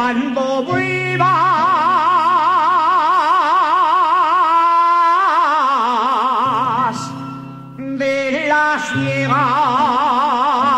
cuando vuelvas de las sierra.